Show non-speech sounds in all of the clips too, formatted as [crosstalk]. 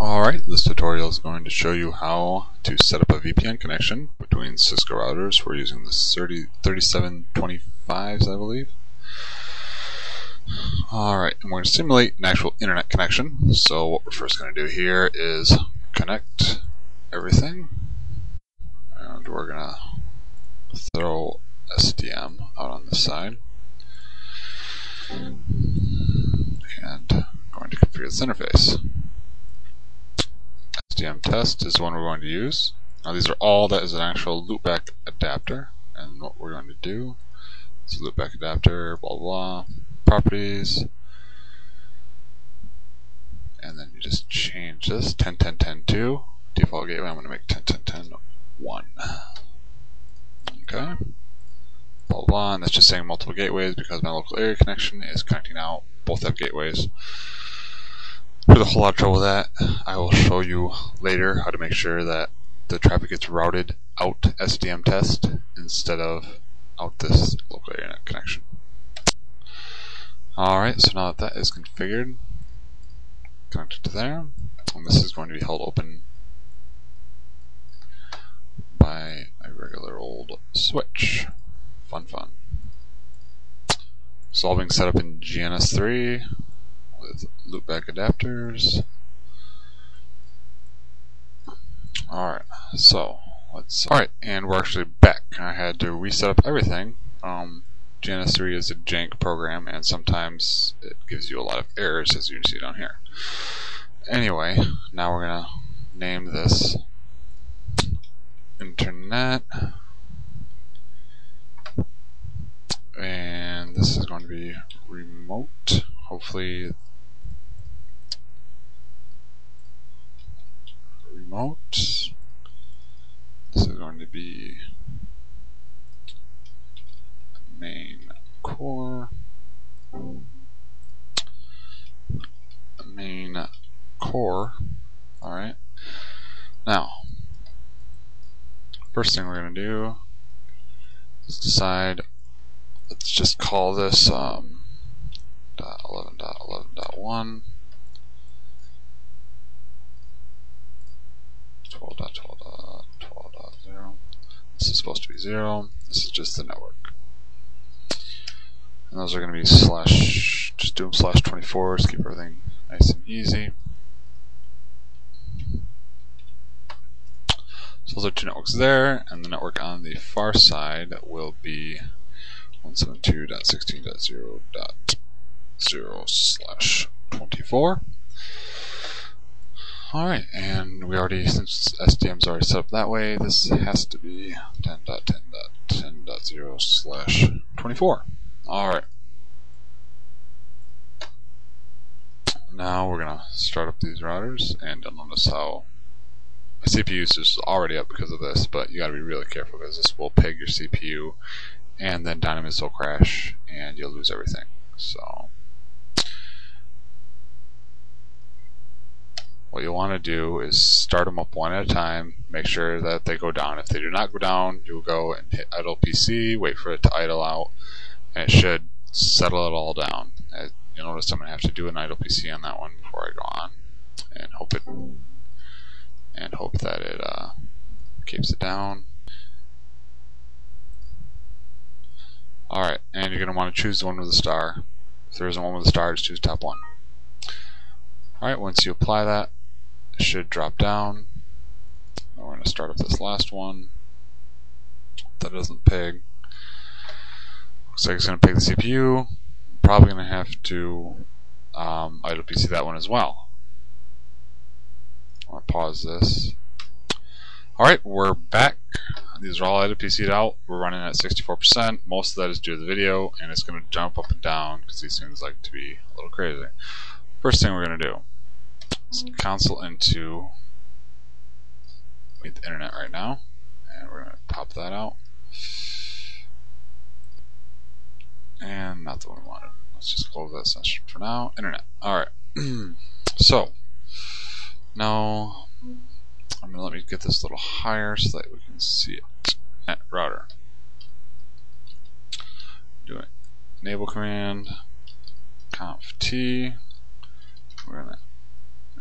Alright, this tutorial is going to show you how to set up a VPN connection between Cisco routers. We're using the 30, 3725s, I believe. Alright, and we're going to simulate an actual internet connection. So what we're first going to do here is connect everything. And we're going to throw SDM out on the side. And I'm going to configure this interface. SDM test is the one we're going to use. Now these are all that is an actual loopback adapter. And what we're going to do is loopback adapter, blah blah, properties. And then you just change this 10 10 10 2. Default gateway, I'm going to make 10 10 10 1. Okay. Blah blah, and that's just saying multiple gateways because my local area connection is connecting out. Both have gateways with a whole lot of trouble with that. I will show you later how to make sure that the traffic gets routed out SDM test instead of out this local area connection. Alright, so now that that is configured, connected to there, and this is going to be held open by a regular old switch. Fun fun. It's all being set up in GNS3 with loopback adapters. Alright, so let's. Alright, and we're actually back. I had to reset up everything. Um, GNS3 is a jank program, and sometimes it gives you a lot of errors, as you can see down here. Anyway, now we're gonna name this Internet. And this is going to be remote. Hopefully remote. This is going to be main core. Main core. Alright. Now, first thing we're going to do is decide, let's just call this um, dot 11 dot 11 dot 1. 12.12.12.0. This is supposed to be 0. This is just the network. And those are going to be slash, just do them slash 24 to keep everything nice and easy. So those are two networks there, and the network on the far side will be 172.16.0.0 slash 24. Alright, and we already, since SDM's already set up that way, this has to be 10.10.10.0 slash 24. Alright. Now we're going to start up these routers, and you'll notice how my CPU usage is already up because of this, but you got to be really careful because this will peg your CPU, and then Dynamips will crash, and you'll lose everything. So what you want to do is start them up one at a time, make sure that they go down. If they do not go down, you'll go and hit idle PC, wait for it to idle out, and it should settle it all down. You'll notice I'm going to have to do an idle PC on that one before I go on, and hope it and hope that it uh, keeps it down. Alright, and you're going to want to choose the one with the star. If there isn't one with the star, just choose top one. Alright, once you apply that, should drop down. We're going to start up this last one. That doesn't peg. Looks like it's going to peg the CPU. Probably going to have to um, idle PC that one as well. I'll pause this. Alright, we're back. These are all idle PC'd out. We're running at 64%. Most of that is due to the video, and it's going to jump up and down because these things like to be a little crazy. First thing we're going to do console into the internet right now, and we're going to pop that out. And not the one we wanted. Let's just close that session for now. Internet. Alright. [clears throat] so, now I'm going to let me get this a little higher so that we can see it. Net router. Do it. Enable command, conf t. We're going to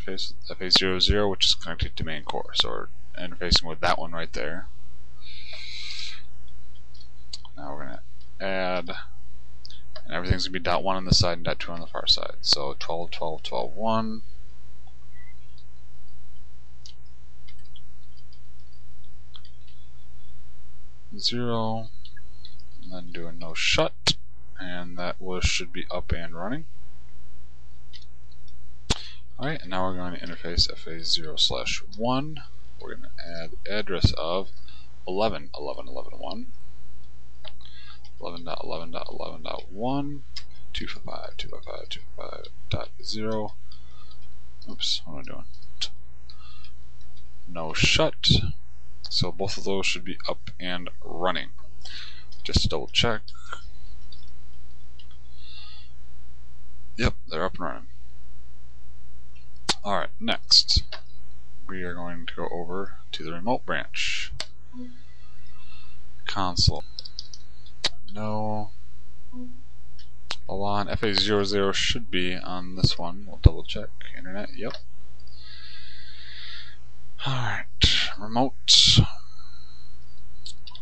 interface with FA00, which is connected to main core. So we're interfacing with that one right there. Now we're going to add, and everything's going to be dot 1 on this side and dot 2 on the far side. So 12, 12, 12, 1. Zero, and then do a no shut, and that was should be up and running. Alright, and now we're going to interface FA0 slash 1. We're going to add address of 11, 11, 11, 1. 11.11.11.1, 255, 255, 255.0. Oops, what am I doing? No shut. So both of those should be up and running. Just double check. Yep, they're up and running. Alright, next we are going to go over to the remote branch. Console. No. Alon FA00 should be on this one. We'll double check. Internet, yep. Alright, remote.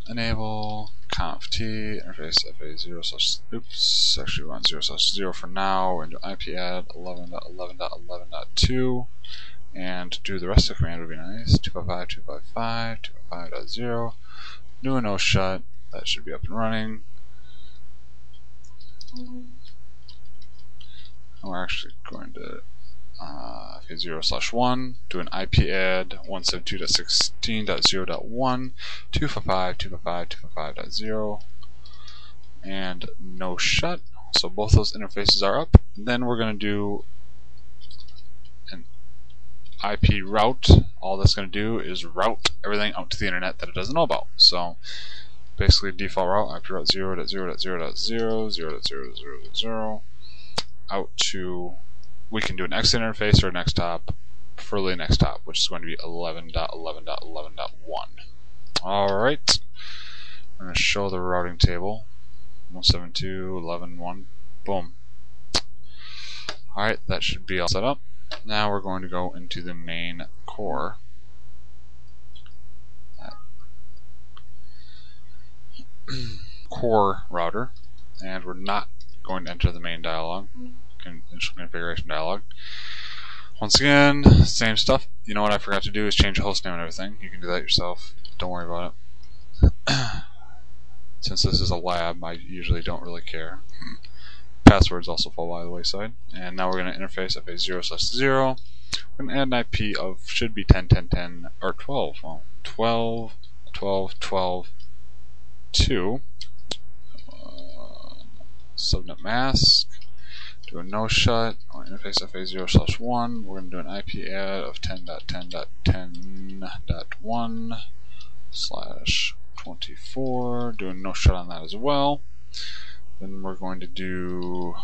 Enable conf t interface fa0 slash oops actually we want 0 slash 0 for now and do ip add 11.11.11.2 and do the rest of the command would be nice 255 255 255.0 new no shut that should be up and running. And we're actually going to uh, 0 slash 1, do an IP add 172.16.0.1, 255, 255, 255.0, and no shut. So both those interfaces are up. And then we're going to do an IP route. All that's going to do is route everything out to the internet that it doesn't know about. So basically default route IP route 0.0.0.0, 0.0.0.0 out to we can do an exit interface or an preferably an xtop, which is going to be 11.11.11.1. Alright, I'm going to show the routing table. 172.11.1, boom. Alright, that should be all set up. Now we're going to go into the main core. [clears throat] core router, and we're not going to enter the main dialog initial configuration dialog. Once again, same stuff. You know what I forgot to do is change the host name and everything. You can do that yourself. Don't worry about it. [clears throat] Since this is a lab, I usually don't really care. Passwords also fall by the wayside. And now we're going to interface FA0 slash 0. We're going to add an IP of, should be 10, 10, 10, or 12. Well, 12, 12, 12, 2. Uh, subnet mask do a no shut on interface FA0 slash 1. We're going to do an IP add of 10.10.10.1 slash 24. Do a no shut on that as well. Then we're going to do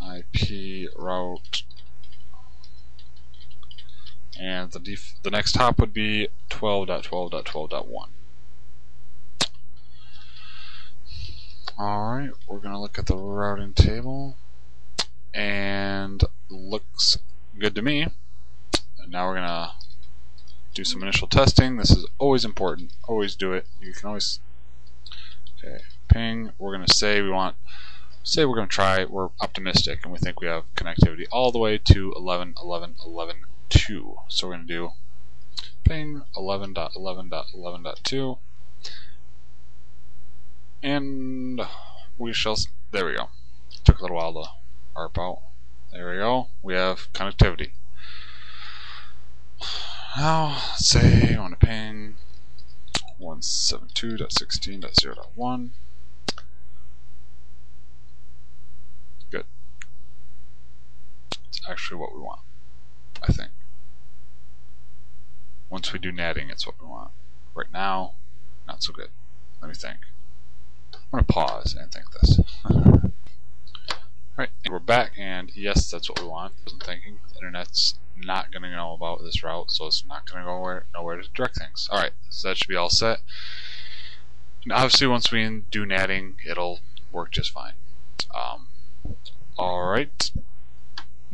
IP route and the the next hop would be 12.12.12.1. Alright, we're going to look at the routing table. And looks good to me. And now we're going to do some initial testing. This is always important. Always do it. You can always... Okay, ping. We're going to say we want... Say we're going to try, we're optimistic, and we think we have connectivity all the way to 11.11.11.2. So we're going to do ping 11.11.11.2 and we shall, there we go. Took a little while to ARP out. There we go. We have connectivity. Now, let's say I want to ping 172.16.0.1. Good. It's actually what we want, I think. Once we do natting, it's what we want. Right now, not so good. Let me think. I'm going to pause and think this. Alright, we're back, and yes, that's what we want. I'm thinking the internet's not going to know about this route, so it's not going to go where, nowhere to direct things. Alright, so that should be all set. And obviously, once we do natting, it'll work just fine. Um, Alright,